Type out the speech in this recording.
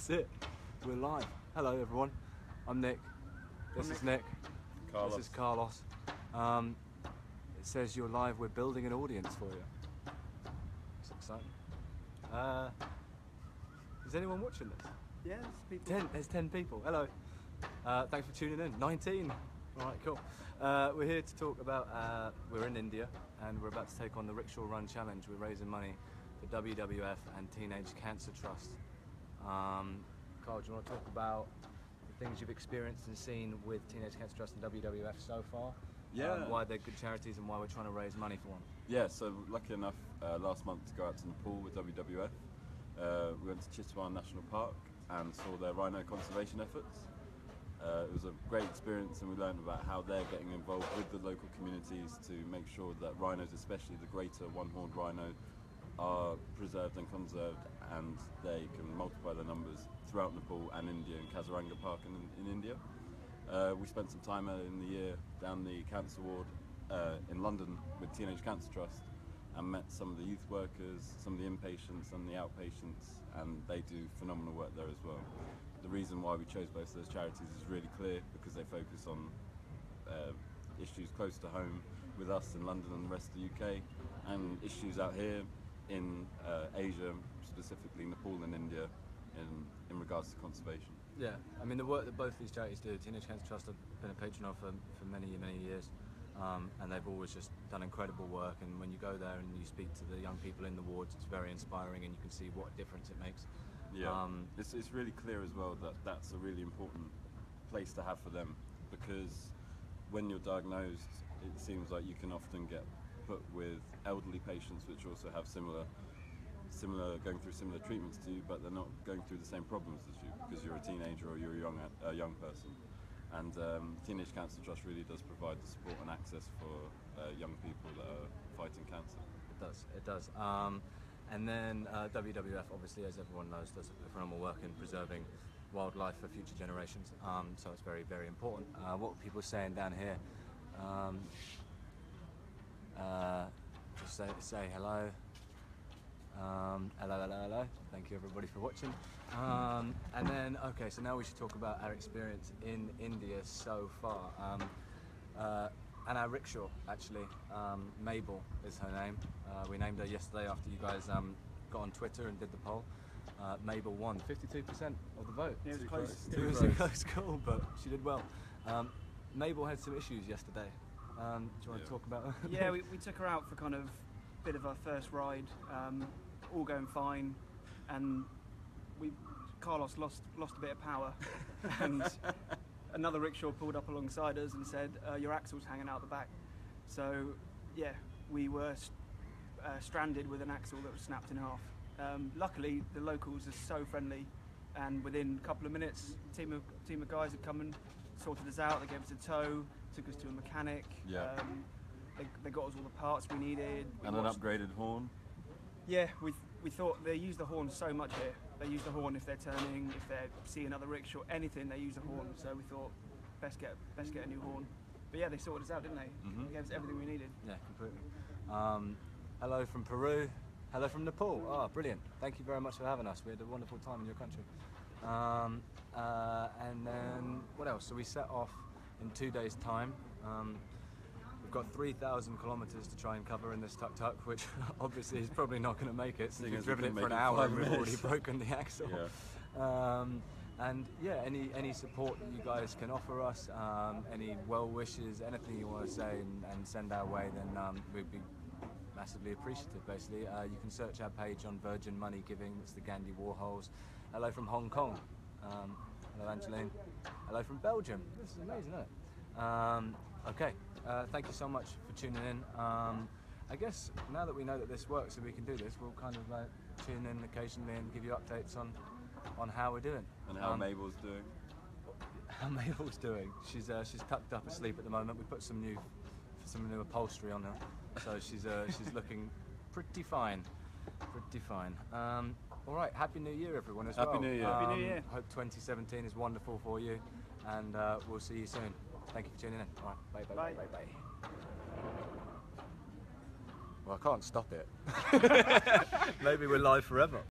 That's it. We're live. Hello, everyone. I'm Nick. This I'm is Nick. Carlos. This is Carlos. Um, it says you're live. We're building an audience for you. It's exciting. Uh, is anyone watching this? Yeah, there's people. Ten. There's ten people. Hello. Uh, thanks for tuning in. Nineteen. All right, cool. Uh, we're here to talk about. Uh, we're in India and we're about to take on the Rickshaw Run Challenge. We're raising money for WWF and Teenage Cancer Trust. Um, Carl, do you want to talk about the things you've experienced and seen with Teenage Cancer Trust and WWF so far? Yeah. Um, why they're good charities and why we're trying to raise money for them. Yeah, so lucky enough uh, last month to go out to Nepal with WWF. Uh, we went to Chitwan National Park and saw their rhino conservation efforts. Uh, it was a great experience and we learned about how they're getting involved with the local communities to make sure that rhinos, especially the greater one-horned rhino, are preserved and conserved and they can multiply their numbers throughout Nepal and India in Kaziranga Park in, in India. Uh, we spent some time earlier in the year down the cancer ward uh, in London with Teenage Cancer Trust and met some of the youth workers, some of the inpatients and the outpatients, and they do phenomenal work there as well. The reason why we chose both of those charities is really clear because they focus on uh, issues close to home with us in London and the rest of the UK, and issues out here in uh, Asia, specifically Nepal and India, in, in regards to conservation. Yeah, I mean the work that both these charities do, Teenage Cancer Trust have been a patron of for, for many, many years, um, and they've always just done incredible work. And when you go there and you speak to the young people in the wards, it's very inspiring, and you can see what difference it makes. Yeah, Um, it's, it's really clear as well that that's a really important place to have for them because when you're diagnosed, it seems like you can often get put with elderly patients which also have similar, similar going through similar treatments to you, but they're not going through the same problems as you because you're a teenager or you're a young a young person. And um, Teenage Cancer Trust really does provide the support and access for uh, young people that are fighting cancer. It does, it does. Um, and then uh, WWF, obviously, as everyone knows, does phenomenal work in preserving wildlife for future generations. Um, so it's very, very important. Uh, what people saying down here? Uh, just say, say hello. Um, hello, hello, hello. Thank you everybody for watching. Um, and then, okay, so now we should talk about our experience in India so far. Um, uh, and our rickshaw, actually. Um, Mabel is her name. Uh, we named her yesterday after you guys um, got on Twitter and did the poll. Uh, Mabel won 52% of the vote. Yeah, it was close. close. It was a close. close call, but she did well. Um, Mabel had some issues yesterday. Um, do you want Yeah. to talk about yeah, we, we took her out for kind of a bit of our first ride, um, all going fine, and we Carlos lost lost a bit of power, and another rickshaw pulled up alongside us and said, uh, "Your axle's hanging out the back." So yeah, we were st- uh, stranded with an axle that was snapped in half. Um, luckily, the locals are so friendly, and within a couple of minutes, a team of team of guys had come and sorted us out. They gave us a tow, took us to a mechanic. Yeah. Um, they, they got us all the parts we needed. We And an upgraded horn. Yeah, we, we thought they use the horn so much here. They use the horn if they're turning, if they see another rickshaw, anything. They use the horn. So we thought best get best get a new horn. But yeah, they sorted us out, didn't they? Mhm. They gave us everything we needed. Yeah, completely. Um, hello from Peru. Hello from Nepal. Oh, brilliant. Thank you very much for having us. We had a wonderful time in your country. Um, uh, and then, what else? So we set off in two days' time. Um, we've got 3,000 kilometres to try and cover in this tuk-tuk, which obviously is probably not going to make it Seeing we've driven it for an hour and we've already broken the axle. Yeah. Um, and yeah, any any support that you guys can offer us, um, any well wishes, anything you want to say and, and send our way, then um, we'd be massively appreciative. Basically, uh, you can search our page on Virgin Money Giving. It's the Gandhi Warhols. Hello from Hong Kong. Um, hello, Angeline. Hello from Belgium. This is amazing, isn't it? Um, okay, uh, thank you so much for tuning in. Um, I guess now that we know that this works and we can do this, we'll kind of uh, tune in occasionally and give you updates on on how we're doing. And how Um, Mabel's doing. how Mabel's doing. She's uh, she's tucked up asleep at the moment. We put some new some new upholstery on her, so she's uh, she's looking pretty fine, pretty fine. Um, all right, happy New Year, everyone, as Happy well. New Year. Happy New Um, Year. Hope 2017 is wonderful for you, and uh, we'll see you soon. Thank you for tuning in. All right, bye, bye, bye, Bye. bye, bye. Well, I can't stop it. Maybe we're live forever.